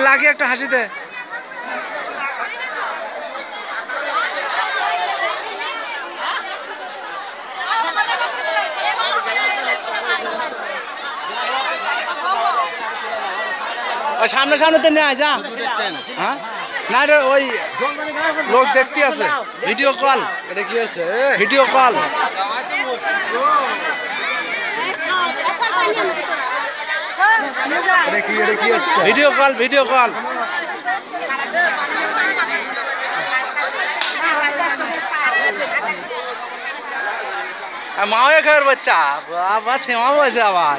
লাগিয়ে একটা হাসি দে সামনে সামনে তো নেয় যা হ্যাঁ না রে ওই লোক দেখতে আছে ভিডিও কল এটা কি আছে ভিডিও কল এটা কি এটা কি হচ্ছে ভিডিও কল ভিডিও কল মাও খাবার বাচ্চা আবার